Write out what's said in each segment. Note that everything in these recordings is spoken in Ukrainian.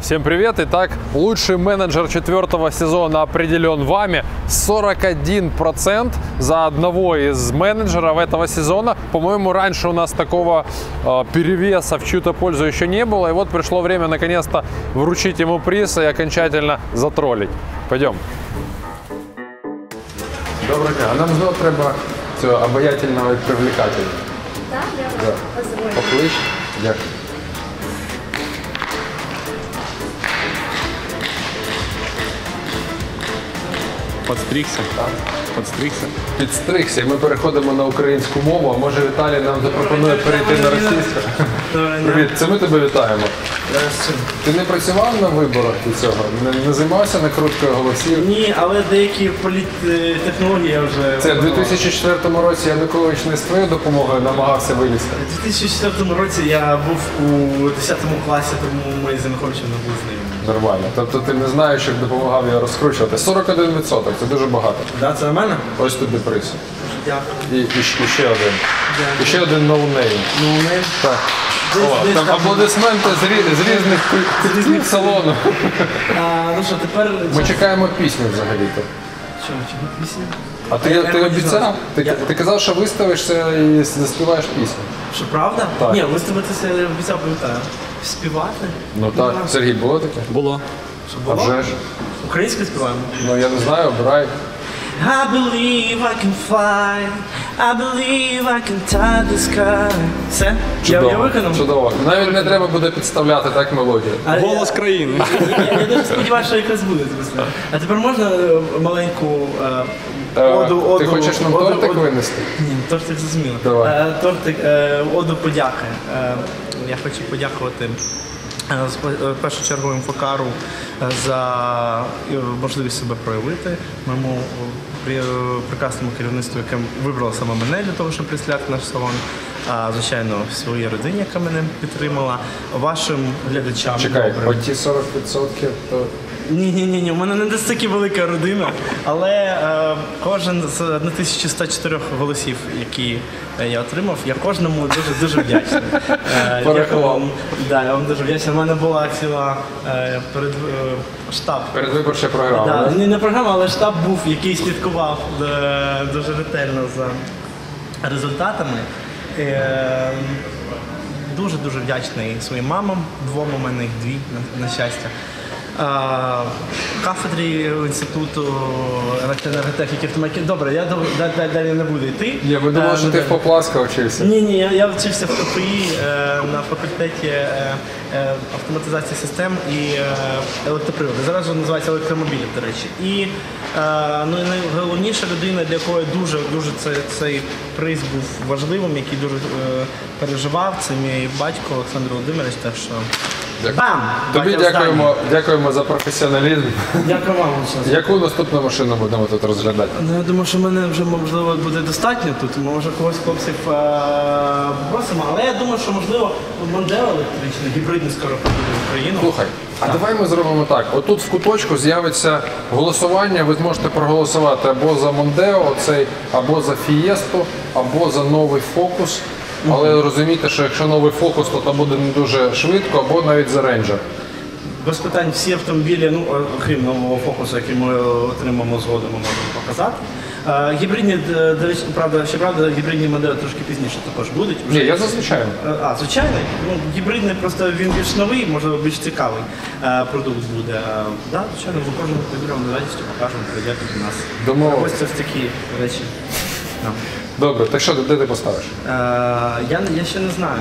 Всем привет! Итак, лучший менеджер четвертого сезона определен вами. 41% за одного из менеджеров этого сезона. По-моему, раньше у нас такого э, перевеса в чью-то пользу еще не было. И вот пришло время наконец-то вручить ему приз и окончательно затроллить. Пойдем. Доброго дня. А нам знову треба цього обаятельного і привлекательного. Так, я вас Да. позвоню. Поклич. Дякую. Подстригся? Подстригся? Підстригся, і ми переходимо на українську мову. А може Віталій нам запропонує перейти на російську? Привіт, це ми тебе вітаємо. Ти не працював на виборах до цього? Не, не займався накруткою голосів? Ні, але деякі політтехнології я вже. Це в 2004 році Янукович не з твоєю допомогою намагався вилізти. У 2004 році я був у 10 класі, тому ми з Януковичем не були знайомі. Нормально. Тобто ти не знаєш, як допомагав його розкручувати. 41% це дуже багато. Да, це нормально? Ось тобі приз. Дякую. І, і, ще- і ще один. І ще один no name. Ну, ми... Так. Десь- О, десь там там- аплодисменти з, рі- з різних кут- кутків салону. А, ну що, тепер... Ми чекаємо пісню взагалі-то. Що, чому пісня? А ти, ти обіцяв? Ти, Я- ти казав, що виставишся і заспіваєш пісню. Що, правда? Так. Ні, виставитися я обіцяв, пам'ятаю. Співати? Ну так. Сергій, було таке? Було. Що А було? вже ж. Українською співаємо? Ну я не знаю, обирай. I believe I can fly. I believe I can tie the sky. Все? Я, я виконав? Чудово. Навіть не треба буде підставляти так мелодію. А я- Голос країни. Я, я дуже сподіваюся, що якраз буде звісно. А тепер можна е, маленьку е, Е, оду, оду. ти хочеш нам оду- тортик оду- винести? Ні, тортик зрозуміло. Давай. Е, тортик, е, оду подяки. Е, я хочу подякувати. е, е, В першу чергу інфокару е, за е, можливість себе проявити, моєму е, е, прекрасному керівництву, яке вибрало саме мене для того, щоб присляти наш салон. А звичайно, своїй родині, яка мене підтримала, вашим глядачам. Чекай, добрим. оті 40% то. Ні, ні, ні, ні. У мене не настільки велика родина, але е, кожен з 1104 голосів, які е, я отримав, я кожному дуже дуже вдячний. Е, вам. Да, я вам дуже вдячний. У мене була ціла е, перед е, штаб. Передвиборча програма. Да, да? не, не програма, але штаб був, який слідкував е, дуже ретельно за результатами. Е, дуже дуже вдячний своїм мамам, двом у мене їх дві, на щастя. Кафедрі інституту електроенерготехніки автоматики. Добре, я далі не буду йти. Я би думав, Е, що ну, ти в далі. Попласка вчився. Ні, ні, я, вчився в КПІ е, на факультеті е, автоматизації систем і е, електроприводу. Зараз вже називається електромобілів, до речі. І ну, найголовніша людина, для якої дуже дуже цей, цей приз був важливим, який дуже переживав, це мій батько Олександр Володимирович. Так що. Бам! Тобі Батя дякуємо, дякуємо за професіоналізм. Дякую вам. Олександр. Яку наступну машину будемо тут розглядати? Ну, я думаю, що мене вже можливо буде достатньо тут. Може когось хлопців е- просимо, але я думаю, що можливо модель електричний, гібридний скоро приїде в Україну. Слухай, а давай ми зробимо так. Отут в куточку з'явиться голосування. Ви зможете проголосувати або за Мондео, оцей, або за Фієсту, або за новий фокус. Але розумійте, що якщо новий фокус, то там буде не дуже швидко, або навіть за рейнджер. Без питань всі автомобілі, ну окрім нового фокусу, який ми отримаємо згодом, ми можемо показати. Е, гібридні, д- до речі, правда, ще правда, гібридні моделі трошки пізніше також будуть. Ні, я зазвичай. Е, А, звичайний. Ну, гібридний просто він більш новий, можливо, більш цікавий е, продукт буде. Е, Да, звичайно, ми кожному виберемо з радістю покажемо, прийдете до нас. Домовились. Ось ось такі речі. Да. Добре, так що де ти поставиш? Е, я, я ще не знаю,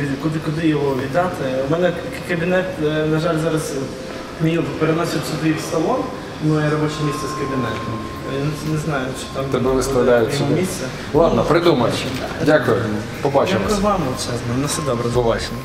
е, куди, куди його віддати. У мене кабінет, е, на жаль, зараз мій переносять сюди в салон, моє робоче місце з кабінетом. Я не, знаю, чи там Тебе виставляють сюди. місце. Ладно, Ну, придумай. побачимо. Дякую. Побачимось. Дякую вам, чесно. На все добре. Побачимо.